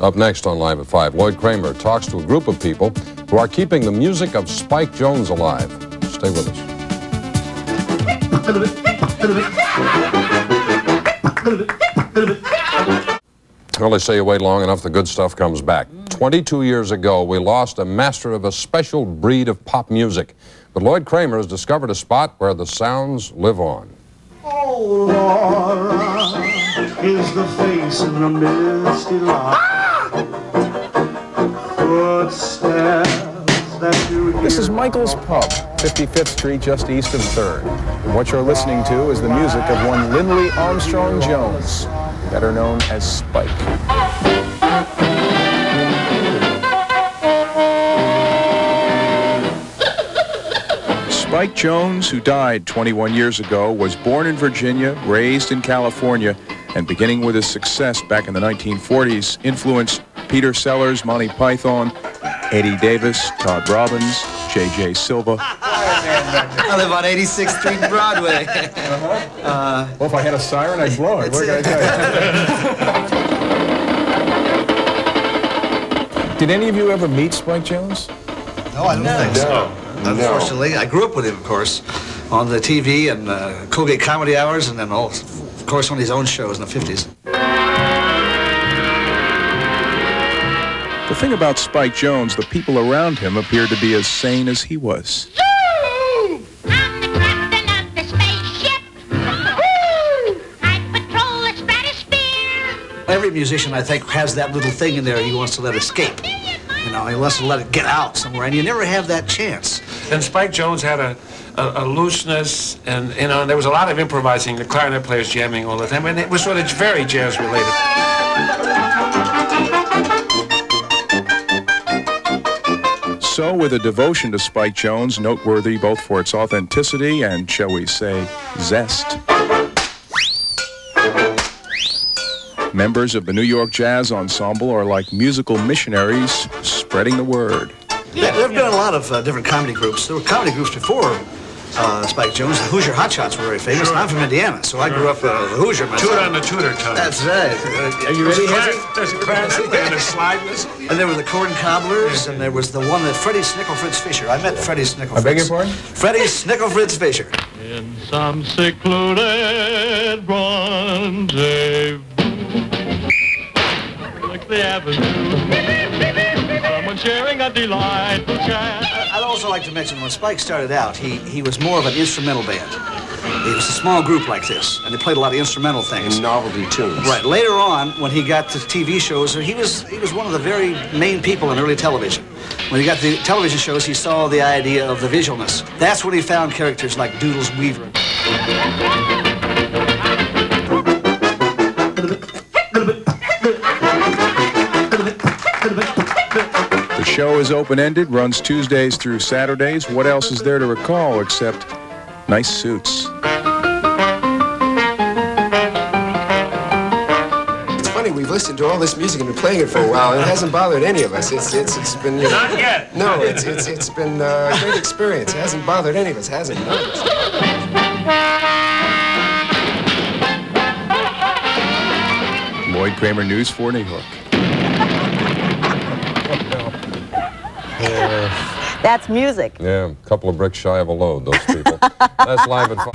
Up next on Live at 5, Lloyd Kramer talks to a group of people who are keeping the music of Spike Jones alive. Stay with us. Well, they say you wait long enough, the good stuff comes back. 22 years ago, we lost a master of a special breed of pop music. But Lloyd Kramer has discovered a spot where the sounds live on. Oh, Laura is the face in the misty light. This is Michael's Pub, 55th Street, just east of 3rd. And what you're listening to is the music of one Lindley Armstrong Jones, better known as Spike. Spike Jones, who died 21 years ago, was born in Virginia, raised in California, and beginning with his success back in the 1940s, influenced Peter Sellers, Monty Python, Eddy Davis, Todd Robbins, J.J. Silva. I live on 86th Street, Broadway. Well, if I had a siren, I'd blow it. What can I tell you? Did any of you ever meet Spike Jones? No, I don't think so. Unfortunately, I grew up with him, of course, on the TV and uh, Colgate Comedy Hours, and then, all, of course, on his own shows in the 50s. The thing about Spike Jones, the people around him appeared to be as sane as he was. I'm the captain of the spaceship. Woo! I patrol the stratosphere. Every musician, I think, has that little thing in there he wants to let escape. You know, he wants to let it get out somewhere, and you never have that chance. And Spike Jones had a, a, a looseness, and you know, there was a lot of improvising. The clarinet players jamming all the time, and it was sort of very jazz related. So, with a devotion to Spike Jones, noteworthy both for its authenticity and, shall we say, zest. Members of the New York Jazz Ensemble are like musical missionaries spreading the word. Yeah, there have been a lot of uh, different comedy groups. There were comedy groups before uh, Spike Jones. The Hoosier Hot Shots were very famous. and I'm from Indiana, so I grew up uh, the Hoosier myself. Toot on the tutor tongue. That's right. Uh, Are you ready? it- There's a clarinet and a slide whistle. And there were the Korn Kobblers, and there was the one that Freddie Schnickelfritz Fisher. I met Freddie Schnickelfritz. I beg your pardon? Freddie Schnickelfritz Fisher. In some secluded rendezvous. Like the avenue. Someone sharing a delightful chat. I'd also like to mention when Spike started out, he, he was more of an instrumental band. It was a small group like this, and they played a lot of instrumental things. And novelty tunes. Right. Later on, when he got to TV shows, he was he was one of the very main people in early television. When he got to the television shows, he saw the idea of the visualness. That's when he found characters like Doodles Weaver. The show is open ended, runs Tuesdays through Saturdays. What else is there to recall except nice suits? It's funny, we've listened to all this music and been playing it for a while, and it hasn't bothered any of us. It's, it's, it's been, you know. Not yet. No, it's, it's, it's been uh, a great experience. It hasn't bothered any of us, has it? None. Lloyd Kramer News for New York. That's music. Yeah, a couple of bricks shy of a load, those people. That's live at 5.